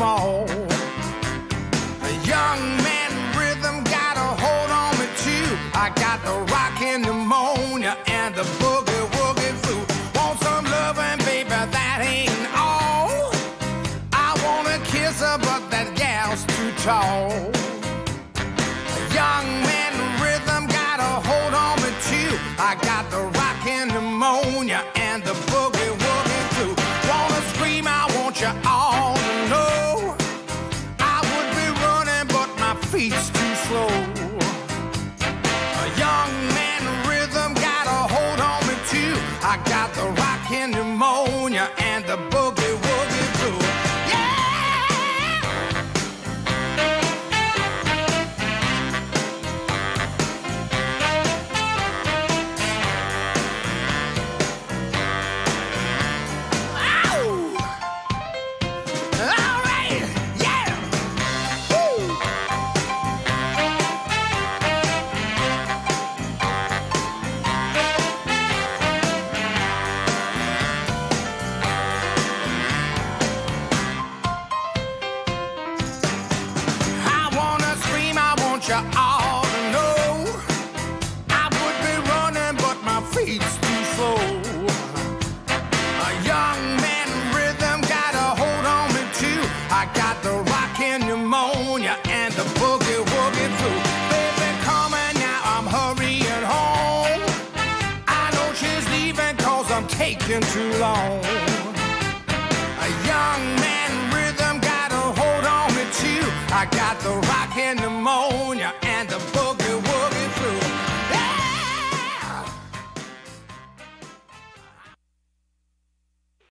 small. A young man rhythm got a hold on me too. I got the rockin' pneumonia and the boogie woogie flu. Want some loving, baby, that ain't all. I wanna kiss her, but that gal's too tall. A young feet's too slow. A young man rhythm got a hold on me too. I got the rockin' pneumonia and the boogie woogie flu. Taking too long. A young man rhythm got a hold on me too. I got the